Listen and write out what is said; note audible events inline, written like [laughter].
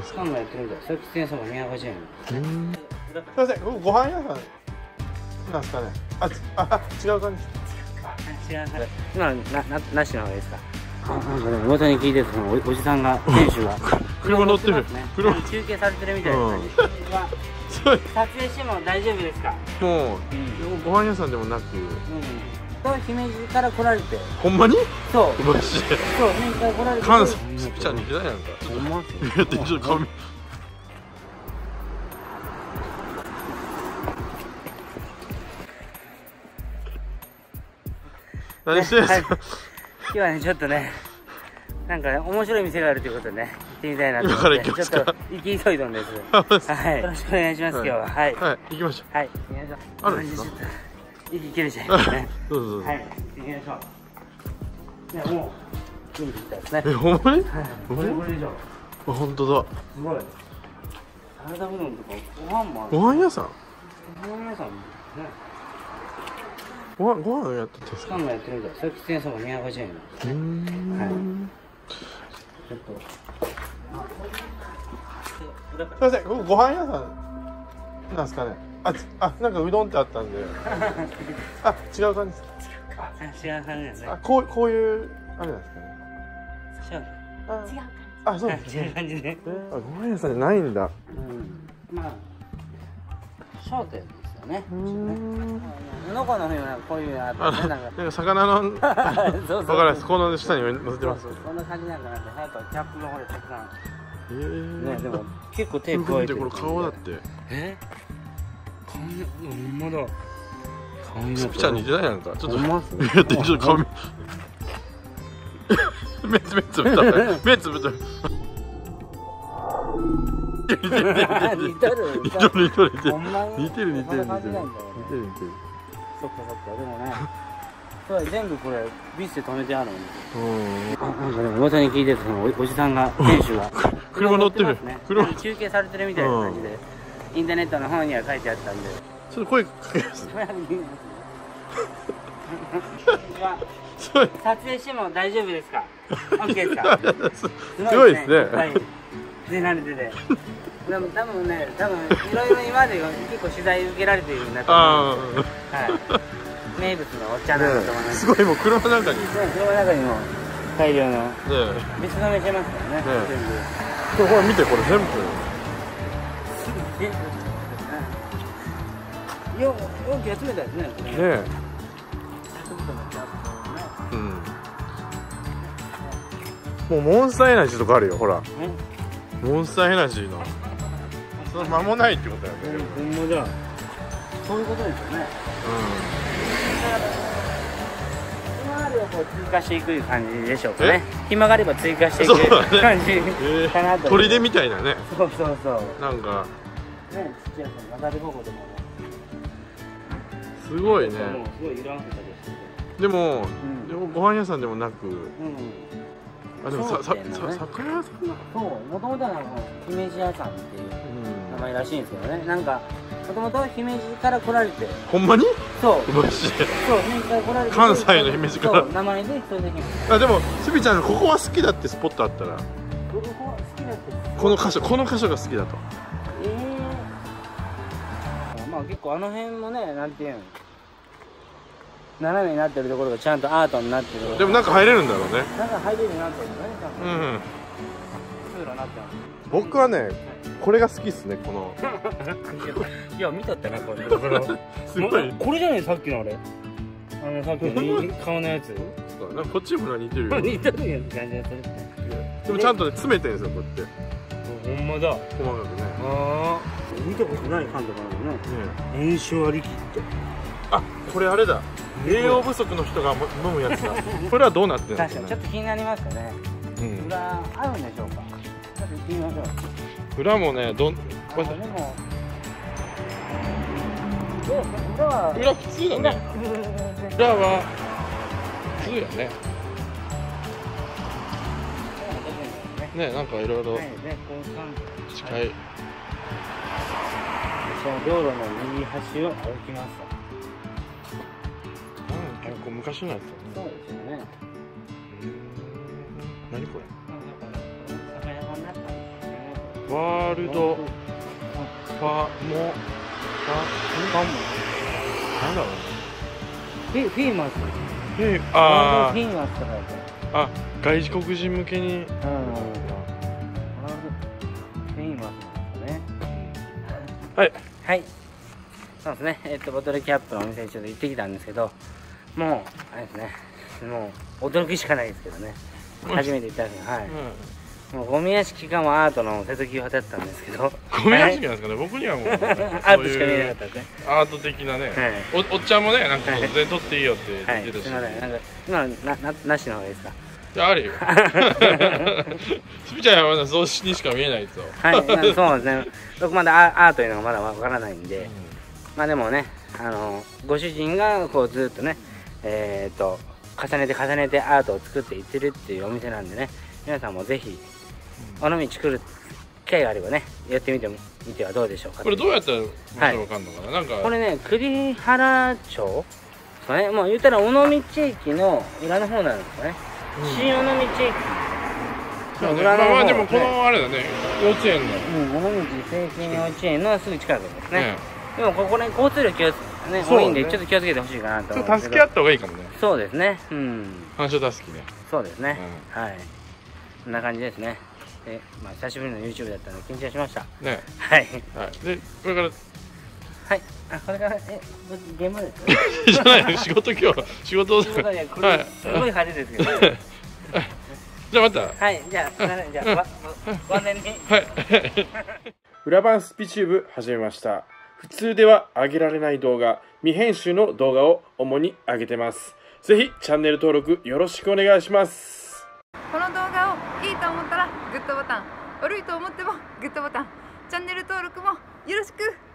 ですかパンもやってるんだよそれ喫煙所も250円うんすいませんここご飯屋さんなんですか？ねああ違う感じ。違う今のなななしの方がいいですか？なんか？でも元に聞い。てるとそのおじさんが店主が車乗ってるね車中継されてるみたい。な感じ、はそう撮影しても大丈夫ですかもううん、ご飯屋さんでもなくうん、と姫路から来られて。ほんまに？そう。マジで。そう姫路から来られて。関西スピちゃんに来たやんか。ちょってちょっと顔見何してんすはい。か今日はねちょっとねなんかね面白い店があるということでね行ってみたいなと思って。ちょっと行き急いどんです。はい。よろしくお願いします、今日は。はい。はい。行きましょはい。行きましょう。あるんですか？息切れちゃいますね。[laughs] うどうぞどう。ぞはい。行きましょう。いやもう見に来たですね。えほんまに？はい。これこれ以上。あ本当だ。すごい。サラダうどんとかご飯もある。ご飯屋さん？ご飯屋さんね。ご飯ご飯やってたんですか？パンもやってるんだよ。それ喫煙所も250円うー。んはい。ちょっと。あ。すいませんご飯屋さんなんですかね？あちあなんかうどんってあったんで。[laughs] あ違う感じ。ですあ違う感じですね。あこうこういうあれなんですかね。違うああそうです違う感じであご飯屋さんじゃないんだ。うん。まあ商店ですよね。うーん。宇野港の方にはこういうのああってねなん。なん。かか魚のそうわかそうらないですこの下に載せてますそうそうそん。な感じなん。かなって早くキャップの方でたくさん。えーねでも結構手加えてる見てこれ顔だってえまだ。顔にスピちゃんに似てないやんか。ちょっと。やって [laughs] ちょっと顔見。目 [laughs] つ目つぶった。[laughs] 目つぶった似てる似てる。似てる似てる。似てる似てる似てる似てる似てる。こんな感じなんだよね。似てる似てる。そっかそっか。でもねそれ全部これビスで止めてあるんでうん。なんかでも噂に聞いてるとそのおおじさんが店主が。車乗ってる。ますね。車。中継されてるみたいな感じで、インターネットの方には書いてあったんで。ちょっと声かけます。[laughs] 撮影しても大丈夫ですか？OK ですか？すごいですね。はい。で慣れてて。でも多分ね多分いろいろ今まで結構取材受けられてると思あうんですはい。名物のお茶なんだと思いまあすすごいもう車の中に。ねね車の中にも大量の。え。別してますからね。ね全部。これ見てこれ全部よよく集めたですね。これねうん。もうモンスターエナジーとかあるよほら。ねモンスターエナジーの。それ間もないってことだよね。ほんまだそういうことですよね。う追加していく感じでしょうかね。暇があれば追加していく感じえかなとー、砦みたいなね。そうそうそう。なんかね土屋さん流れ方法でもすごいね。すごい色あせたですでも、ん。でもご飯屋さんでもなく。うん。あでもさささ酒屋さん？だそう。もともとはなんか姫路屋さんっていううん。名前らしいんですけどね。なんかもともと姫路から来られて。ほんまに？そう。マジで。そう姫路から来られて。関西の姫路から？名前でそれであでもスビちゃんここは好きだってスポットあったら。僕ここ好きだって。この箇所この箇所が好きだと結構あの辺もねなんていうの斜めになってるところがちゃんとアートになってるでもなんか入れるんだろうね。なんか入れるなってるねちゃんとうん。通路になってます僕はねこれが好きっすねこの。いや見たってなこれこれ [laughs] すごい。これじゃないさっきのあれ。あのさっきの顔のやつ。なんかこっちも似てるよ。[laughs] 似てるよって感じがするでもちゃんとね詰めてるんですよこうやって。ほんまだ。細かくね。ああ見たことない感とかあるね。ね炎症ありきって。あこれあれだ。栄養不足の人がも飲むやつだ。[laughs] これはどうなってるんですかね確かにちょっと気になりますかね。うん。裏あるんでしょうか？ちょっと行ってみましょう。裏もねどんあこれでも。で裏は裏普通だ裏ね。裏は普通やね。ね。なんかいろいろはい、で、こう三近いその道路の右端を歩きます。うん結構昔のやつだね。そうですよね。何これ？酒屋さんだったんですね。ワールド。ファモファファなんだろうフィフィーマス？えフあィーマスとかやったああ外国人向けに。うん。フィーマスなんですね。はいはい。そうですね。えっとボトルキャップのお店にちょっと行ってきたんですけどもうあれですね。もう驚きしかないですけどね。初めて行ったんですよはい。もうゴミ屋敷かもアートの瀬戸際だったんですけど。ゴミ屋敷なんですかね。僕にはもう [laughs] アートしか見えなかったですね。アート的なね、はい。おおっちゃんもねなんかはい。全然撮っていいよってはい言ってたし、すみません。なんか今のなななしの方がいいですか？いやあるよ。スピちゃんはまだ増資にしか見えないですよはい、まあそうですね。僕まだアアートいうのがまだわからないんで、まあでもね、あのご主人がこうずっとね、えっ、と重ねて重ねてアートを作っていってるっていうお店なんでね、皆さんもぜひ尾道来る機会があればね、やってみてみてはどうでしょうか。これどうやったらわかんのかな、なんか。これね、栗原町？そうね、もう言ったら尾道駅の裏の方なんですよね。新尾道駅そうねまあまあでもこねのあれだね幼稚園のうん、尾道精神幼稚園のすぐ近くですね。ねでもここね、交通量気をつ、ね、多いんで、ちょっと気をつけてほしいかなとちょ。っと助け合った方がいいかもねそうですね。うん。反射助けねそうですね。はい。こんな感じですね。で、まあ、久しぶりの YouTube だったので緊張しました。ねはい。はいでこれからはい。あ、これから、え、現場です？[laughs] じゃない仕事今日 [laughs] 仕事をというこれ、はいすごい派手ですけど、ね。じゃあまたはい。じゃあ、じゃあ、わ、ご年に。はい。[laughs] 裏番スピチューブ始めました。普通では上げられない動画、未編集の動画を主に上げてます。ぜひチャンネル登録よろしくお願いします。この動画をいいと思ったらグッドボタン悪いと思ってもグッドボタンチャンネル登録もよろしく